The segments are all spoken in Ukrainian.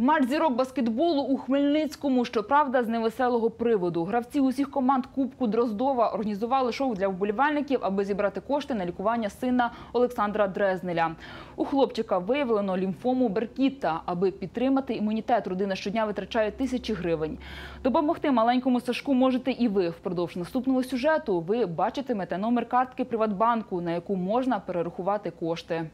Матч зірок баскетболу у Хмельницькому, щоправда, з невеселого приводу. Гравці усіх команд Кубку Дроздова організували шоу для вболівальників, аби зібрати кошти на лікування сина Олександра Дрезнеля. У хлопчика виявлено лімфому Беркіта. Аби підтримати імунітет, родина щодня витрачає тисячі гривень. Допомогти маленькому Сашку можете і ви. Впродовж наступного сюжету ви бачитимете номер картки Приватбанку, на яку можна перерахувати кошти.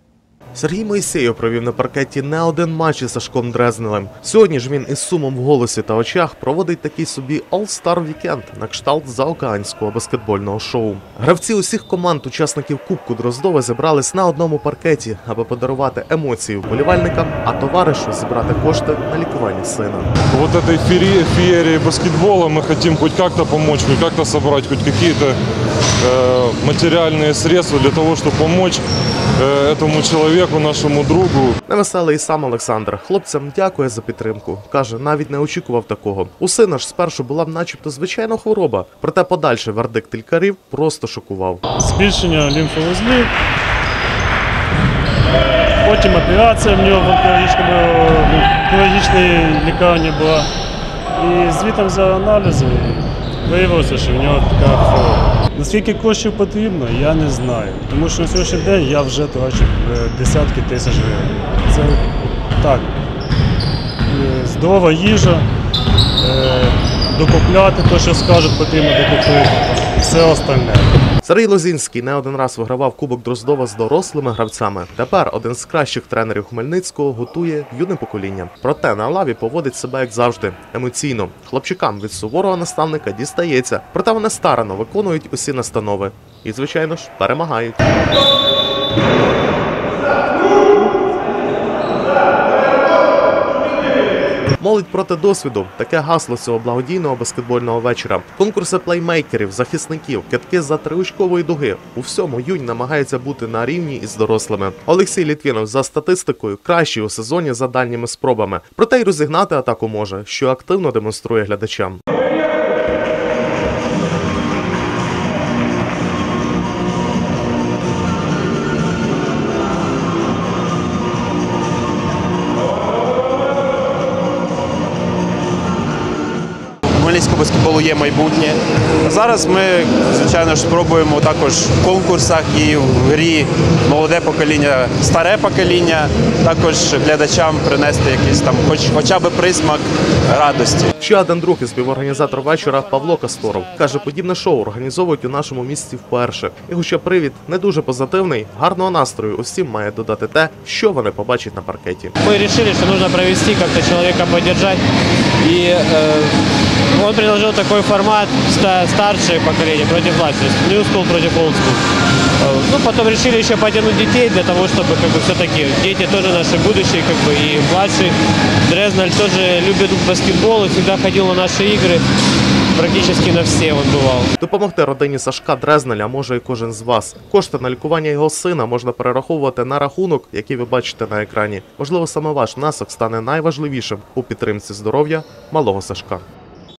Сергій Моїсеєв провів на паркеті не один матч із Сашком Дрезнелем. Сьогодні ж він із сумом в голосі та очах проводить такий собі All-Star Weekend на кшталт заокеанського баскетбольного шоу. Гравці усіх команд, учасників Кубку Дроздова, зібрались на одному паркеті, аби подарувати емоції вболівальникам, а товаришу зібрати кошти на лікування сина. Вот этой фери- феерии баскетбола мы хотим хоть как-то помочь, хоть как-то собрать хоть какие-то э, материальные средства для того, чтобы помочь э, этому человеку, нашему другу. Невеселий і сам Олександр хлопцям дякує за підтримку. каже, навіть не очікував такого. У сина ж спершу була б начебто звичайна хвороба, проте подальший вердикт лікарів просто шокував. збільшення лімфовузлів. Потім операція в нього в онкологічній лікарні була. І звітом взяв аналізи. Виявилося, що в нього така хвороба. Наскільки коштів потрібно, я не знаю. Тому що на сьогоднішній день я вже трачу е, десятки тисяч гривень. Це так. е, Здорова їжа, е, докупляти те, що скажуть, потрібно докупити. Все остальне. Сергій Лозінський не один раз вигравав Кубок Дроздова з дорослими гравцями. Тепер один з кращих тренерів Хмельницького готує юне покоління. Проте на лаві поводить себе як завжди емоційно. Хлопчикам від суворого наставника дістається, проте вони старано виконують усі настанови. І, звичайно ж, перемагають. Молодь проти досвіду таке гасло цього благодійного баскетбольного вечора. Конкурси плеймейкерів, захисників, китки за триучкової дуги. У всьому юнь намагається бути на рівні із дорослими. Олексій Літвінов за статистикою кращий у сезоні за дальніми спробами. Проте й розігнати атаку може, що активно демонструє глядачам. Хмельницького баскетболу є майбутнє. Зараз ми, звичайно ж, спробуємо також в конкурсах і в грі молоде покоління, старе покоління, також глядачам принести якийсь там, хоч, хоча б присмак радості. Ще один друг і співорганізатор вечора Павло Касторов каже, подібне шоу організовують у нашому місті вперше. І хоча привід не дуже позитивний, гарного настрою усім має додати те, що вони побачать на паркеті. Мы решили, что нужно провести, как-то человека поддержать. И э, он предложил такой формат ста- старшее поколение против младшего, new school против old school. Э, Ну, потом решили еще потянуть детей для того, чтобы как бы все-таки дети тоже наши будущее, как бы и младший Дрезнель тоже любит баскетбол и всегда ходил на наши игры. Практически на все он бывал. Допомогти родині Сашка Дрезнеля може і кожен з вас. Кошти на лікування його сина можна перераховувати на рахунок, який ви бачите на екрані. Можливо, саме ваш внесок стане найважливішим у підтримці здоров'я малого Сашка.